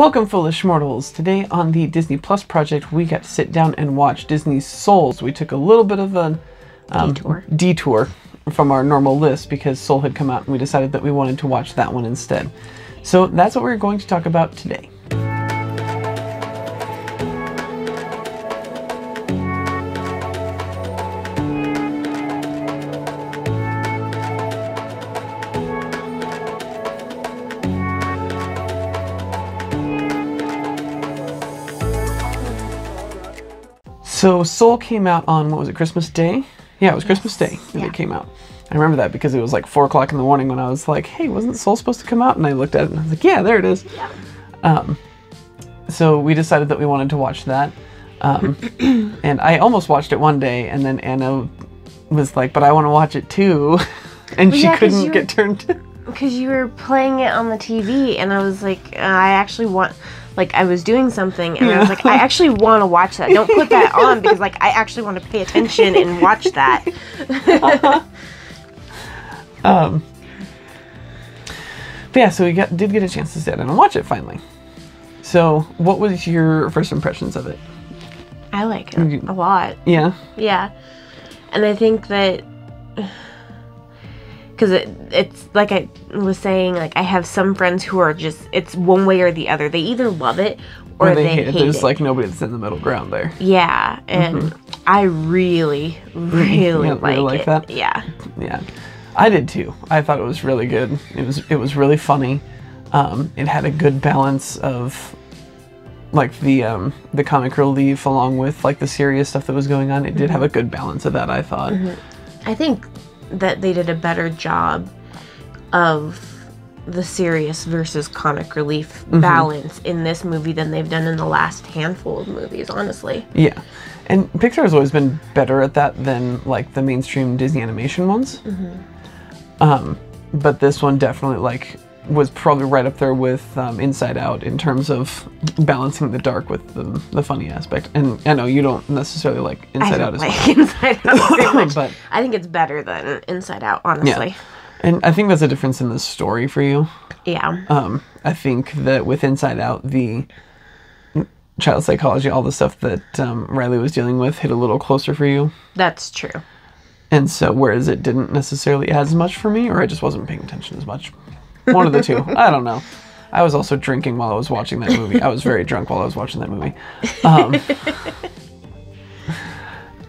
Welcome, foolish mortals. Today on the Disney Plus project, we got to sit down and watch Disney's Souls. We took a little bit of a um, Detour. detour from our normal list because Soul had come out and we decided that we wanted to watch that one instead. So that's what we're going to talk about today. So Soul came out on what was it, Christmas Day? Yeah, it was Christmas Day that yeah. it came out. I remember that because it was like four o'clock in the morning when I was like, "Hey, wasn't Soul supposed to come out?" And I looked at it and I was like, "Yeah, there it is." Yeah. Um, so we decided that we wanted to watch that, um, and I almost watched it one day, and then Anna was like, "But I want to watch it too," and she yeah, couldn't get turned. Because you were playing it on the TV, and I was like, uh, I actually want, like, I was doing something, and I was like, I actually want to watch that. Don't put that on because, like, I actually want to pay attention and watch that. Um, but yeah, so we got did get a chance to sit down and watch it finally. So, what was your first impressions of it? I like it a lot. Yeah. Yeah. And I think that because it, it's like I was saying, like I have some friends who are just it's one way or the other. They either love it or, Or they, they hate it. hate There's it. like nobody that's in the middle ground there. yeah, and I really, really Yeah, like, really like it. that? Yeah, Yeah, I did too. I thought it was really good. It was it was really funny. Um, it had a good balance of like the um, the comic relief along with like the serious stuff that was going on. It did have a good balance of that. I thought. I think that they did a better job of the serious versus comic relief Mm-hmm. balance in this movie than they've done in the last handful of movies. Honestly, Yeah. And Pixar has always been better at that than like the mainstream Disney animation ones. Um, but this one definitely like was probably right up there with um, Inside Out in terms of balancing the dark with the, the funny aspect. And I know you don't necessarily like I Inside don't Out as like much. Inside Out. But- I think it's better than Inside Out. Honestly, Yeah. And I think that's a difference in the story for you. yeah. Um, I think that with Inside Out, the child psychology, all the stuff that um, Riley was dealing with hit a little closer for you. That's true. And so, whereas it didn't necessarily as much for me, or I just wasn't paying attention as much. One of the two. I don't know. I was also drinking while I was watching that movie. I was very drunk while I was watching that movie. Um,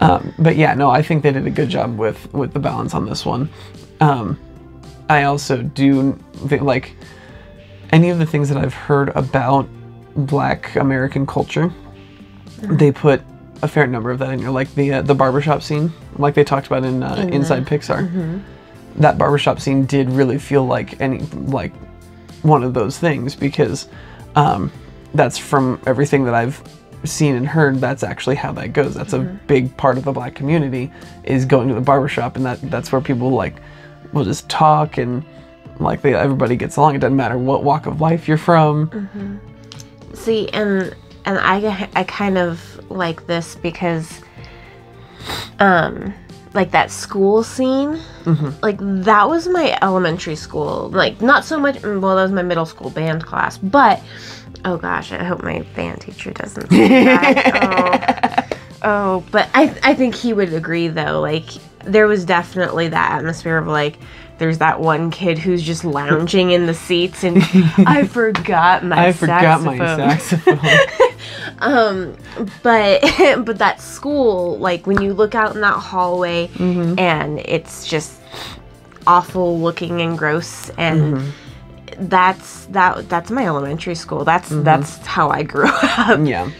um, but yeah, no, I think they did a good job with with the balance on this one. Um, I also do like any of the things that I've heard about Black American culture, they put a fair number of that in here, like the uh, the barbershop scene, like they talked about in, uh, Inside Pixar. That barbershop scene did really feel like any like one of those things because um, that's from everything that I've seen and heard. That's actually how that goes. That's a big part of the black community is going to the barbershop, and that that's where people like will just talk and like they everybody gets along. It doesn't matter what walk of life you're from. See, and and I I kind of like this because, um, like that school scene, like that was my elementary school. Like not so much. mm, Well, that was my middle school band class, but oh gosh, I hope my band teacher doesn't. oh. Oh, but I I think he would agree though. Like there was definitely that atmosphere of like there's that one kid who's just lounging in the seats and I forgot my I forgot my saxophone." Um, but but that school, like when you look out in that hallway Mm-hmm. and it's just awful looking and gross and Mm-hmm. that's that that's my elementary school. That's that's how I grew up. yeah.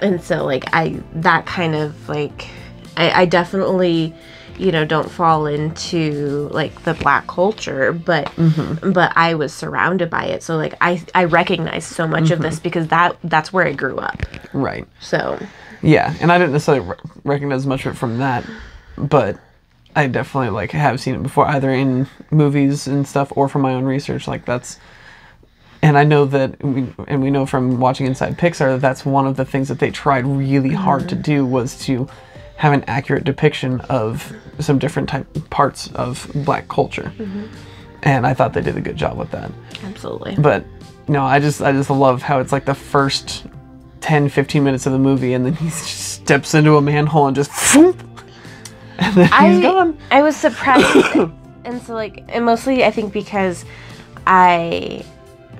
And so like I that kind of like I, I definitely you know don't fall into like the black culture but mm-hmm. but I was surrounded by it. So like I I recognize so much of this mm-hmm. because that that's where I grew up. Right. so. Yeah, and I didn't necessarily re- recognize much of it from that, but I definitely like have seen it before, either in movies and stuff or from my own research. Like that's, and I know that, we, and we know from watching Inside Pixar that that's one of the things that they tried really hard to mm-hmm. do was to have an accurate depiction of some different type parts of Black culture, mm-hmm. and I thought they did a good job with that. absolutely. But no, I just I just love how it's like the first 10, 15 minutes of the movie, and then he steps into a manhole and just, and then he's I, gone. I was surprised, and so like, and mostly I think because I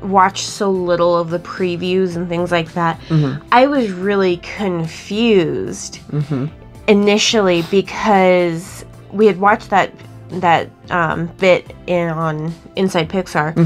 watched so little of the previews and things like that, mm-hmm. I was really confused mm-hmm. Initially because we had watched that that um, bit in on Inside Pixar,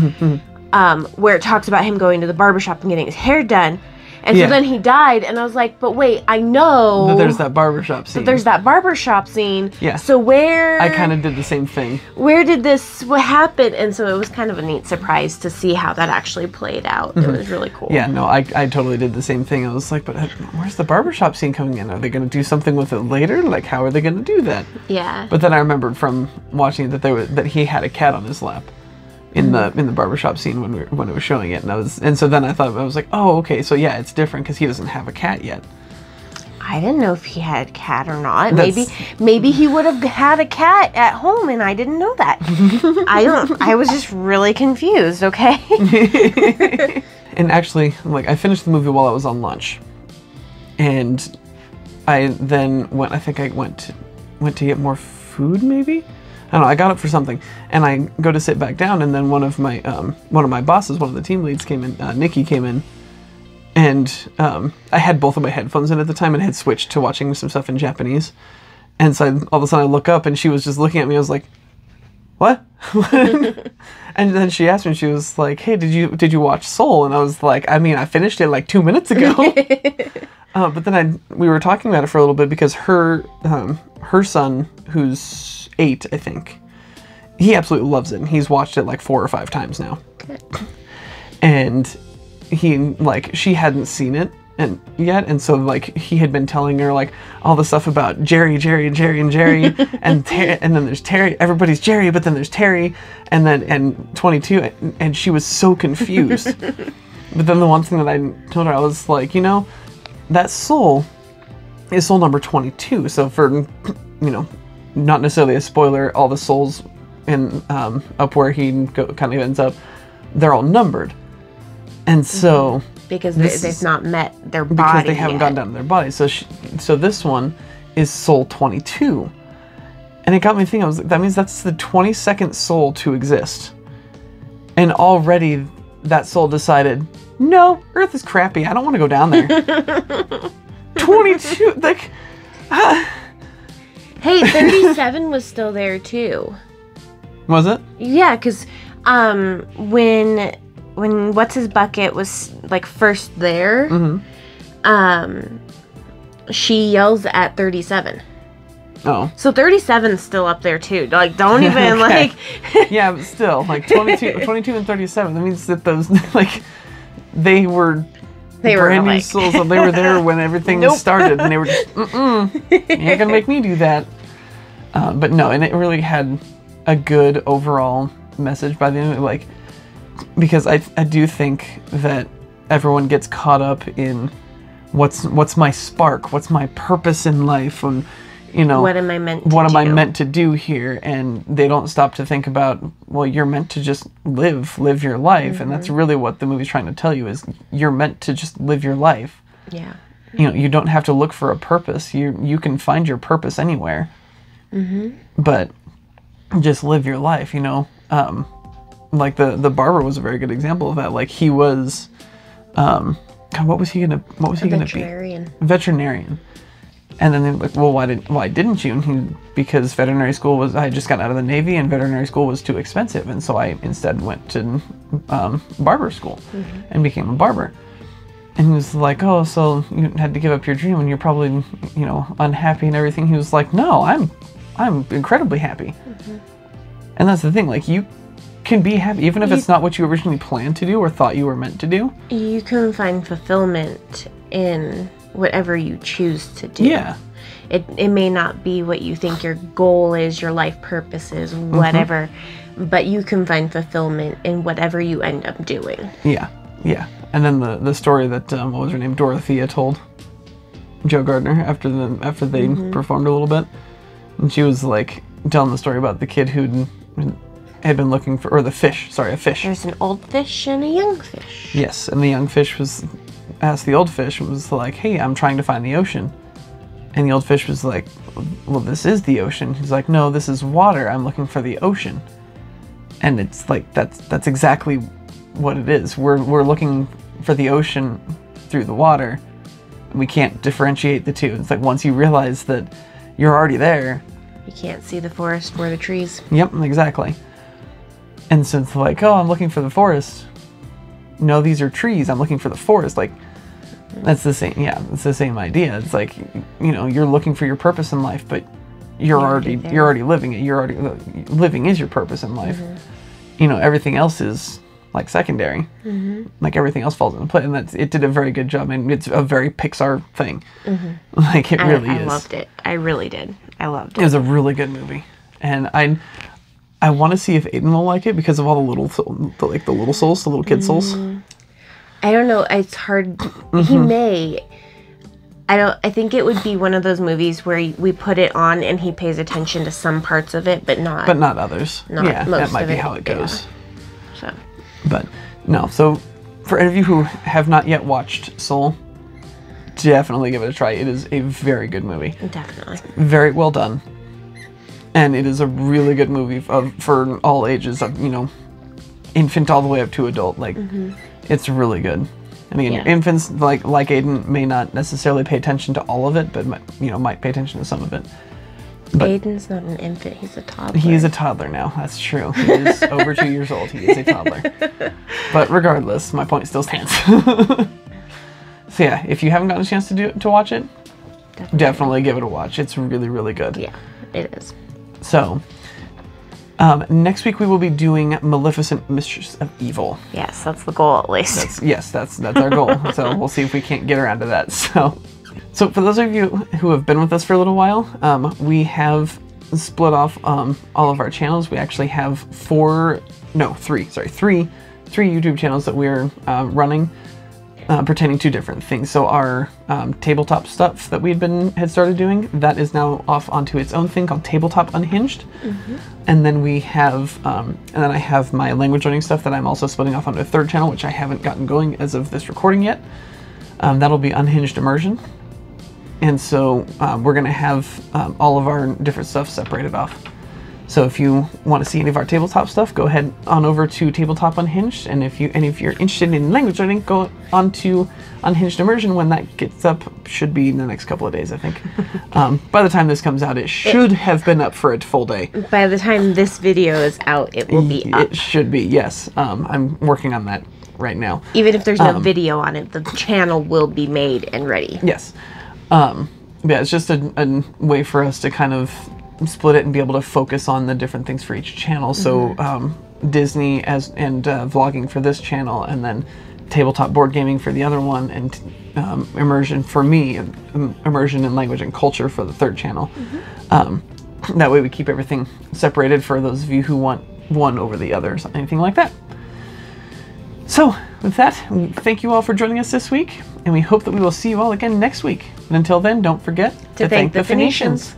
um, where it talks about him going to the barbershop and getting his hair done. And Yeah. so then he died, and I was like, "But wait, I know But There's that barbershop scene. there's that barbershop scene. Yeah. So where I kind of did the same thing. where did this what happened? And so it was kind of a neat surprise to see how that actually played out. It was really cool. Mm-hmm. Yeah, no, I, I totally did the same thing. I was like, but uh, where's the barbershop scene coming in? Are they going to do something with it later? Like, how are they going to do that? Yeah. But then I remembered from watching it that there was, that he had a cat on his lap in hmm. the in the barbershop scene when we were, when it was showing it, and I was and so then I thought I was like, oh, okay, so yeah, it's different because he doesn't have a cat yet. I didn't know if he had a cat or not. That's- Maybe maybe he would have had a cat at home and I didn't know that. I don't I was just really confused, okay? And actually, like I finished the movie while I was on lunch, and I then went. I think I went to, went to get more food, maybe. I don't know. I got up for something, and I go to sit back down, and then one of my um, one of my bosses, one of the team leads, came in. Uh, Nikki came in, and um, I had both of my headphones in at the time, and had switched to watching some stuff in Japanese. And so I, all of a sudden I look up, and she was just looking at me. I was like, "What?" and then she asked me. She was like, "Hey, did you did you watch Soul?" And I was like, "I mean, I finished it like two minutes ago." uh, but then I we were talking about it for a little bit because her um, her son, who's eight, I think, he absolutely loves it. And he's watched it like four or five times now. And he like she hadn't seen it and yet and so like he had been telling her like all the stuff about Jerry Jerry and Jerry and Jerry and Ter- and then there's Terry everybody's Jerry but then there's Terry and then and 22 and, and she was so confused but then the one thing that I told her I was like you know that soul is soul number 22 so for you know not necessarily a spoiler all the souls in um, up where he go, kind of ends up they're all numbered and so because they, they've is, not met their body. because they haven't yet. gone down to their body. So she, so this one is soul 22. And it got me thinking, I was like, that means that's the 22nd soul to exist. And already that soul decided, no, Earth is crappy. I don't want to go down there. 22, like, Hey, 37 was still there too. was it? Yeah, because um, when when what's his bucket was like first there, Mhm. um, she yells at 37. Oh. So 37's still up there too. Like, don't even Okay. like. Yeah, but still, like 22, 22 and 37, that means that those, like, they were They were brand new souls. So they were there when everything Nope. started, and they were just, mm-mm, you ain't gonna make me do that. Uh, but no, and it really had a good overall message by the end of it, like, because I, I do think that everyone gets caught up in what's what's my spark, what's my purpose in life, and you know What am I meant? To what am I do? meant to do here? And they don't stop to think about, well, you're meant to just live, live your life. And that's really what the movie's trying to tell you is you're meant to just live your life. Yeah. You know, you don't have to look for a purpose. You you can find your purpose anywhere. But just live your life, you know. Um, like the the barber was a very good example of that. Like he was um God, what was he gonna what was he gonna be? Veterinarian. And then they're like, well, why didn't why didn't you? And he because veterinary school was I had just gotten out of the navy and veterinary school was too expensive, and so I instead went to um, barber school and became a barber. And he was like, oh, so you had to give up your dream, and you're probably you know unhappy and everything. He was like, no, I'm I'm incredibly happy. And that's the thing, like you can be happy even if You- it's not what you originally planned to do or thought you were meant to do. You can find fulfillment in whatever you choose to do. Yeah. It, it may not be what you think your goal is, your life purpose is, Mm-hmm. whatever, but you can find fulfillment in whatever you end up doing. Yeah, yeah. And then the the story that um, what was her name, Dorothea told Joe Gardner after the after they performed a little bit, and she was like telling the story about the kid who'd had been looking for, or the fish, sorry, a fish. There's an old fish and a young fish. Yes, and the young fish was asked the old fish was like, "Hey, I'm trying to find the ocean," and the old fish was like, "Well, this is the ocean." He's like, "No, this is water. I'm looking for the ocean," and it's like that's that's exactly what it is. We're we're looking for the ocean through the water. We can't differentiate the two. It's like once you realize that you're already there. You can't see the forest or the trees. Yep, exactly. And so it's like, oh, I'm looking for the forest. No, these are trees. I'm looking for the forest. Like, that's the same. Yeah, it's the same idea. It's like, you know, you're looking for your purpose in life, but you're, already already you're already living it. You're already uh, living is your purpose in life. Mm-hmm. You know, everything else is like secondary. Mm-hmm. Like everything else falls into place, and that's it. Did a very good job, and it's a very Pixar thing. Mm-hmm. Like it I, really I is. I loved it. I really did. I loved It it. was a really good movie, and I, I want to see if Aiden will like it because of all the little, the, like the little souls, the little kid mm, souls. I don't know. It's hard. He mm-hmm. may. I don't. I think it would be one of those movies where we put it on and he pays attention to some parts of it, but not. but not others. Not yeah, that might be it, how it yeah. goes. so. But no, so for any of you who have not yet watched Soul, definitely give it a try. It is a very good movie, Definitely. very well done, and it is a really good movie of, for all ages. Of you know, infant all the way up to adult. Like, mm-hmm. It's really good. I mean, Yeah. infants like like Aiden may not necessarily pay attention to all of it, but you know might pay attention to some of it. But- Aiden's not an infant. He's a toddler. He is a toddler now. That's true. He is over two years old. He is a toddler. But regardless, my point still stands. so yeah, if you haven't gotten a chance to do to watch it, Definitely. definitely give it a watch. It's really really good. Yeah, it is. So um, next week we will be doing Maleficent, Mistress of Evil. Yes, that's the goal at least. That's yes, that's that's our goal. so we'll see if we can't get around to that. So, so for those of you who have been with us for a little while, um, we have split off um, all of our channels. We actually have four, no, three. Sorry, three, three YouTube channels that we're uh, running. Uh, pertaining to different things. So our um, tabletop stuff that we'd been had started doing that is now off onto its own thing called Tabletop Unhinged, and then we have um, and then I have my language learning stuff that I'm also splitting off onto a third channel, which I haven't gotten going as of this recording yet. Um, that'll be Unhinged Immersion, and so um, we're gonna have um, all of our different stuff separated off. So if you want to see any of our tabletop stuff, go ahead on over to Tabletop Unhinged, and if you and if you're interested in language learning, go on to Unhinged Immersion when that gets up. Should be in the next couple of days, I think. um, by the time this comes out, it should have been up for a full day. By the time this video is out, it will be up. It should be, yes. Um, I'm working on that right now. Even if there's no um, video on it, the channel will be made and ready. Yes. Um, yeah, it's just a, a way for us to kind of split it and be able to focus on the different things for each channel. So um, Disney as and uh, vlogging for this channel, and then tabletop board gaming for the other one, and um, immersion for me, um, immersion in language and culture for the third channel. Um, that way we keep everything separated for those of you who want one over the other, or anything like that. So, with that, thank you all for joining us this week, and we hope that we will see you all again next week. And until then, don't forget To thank the Phoenicians.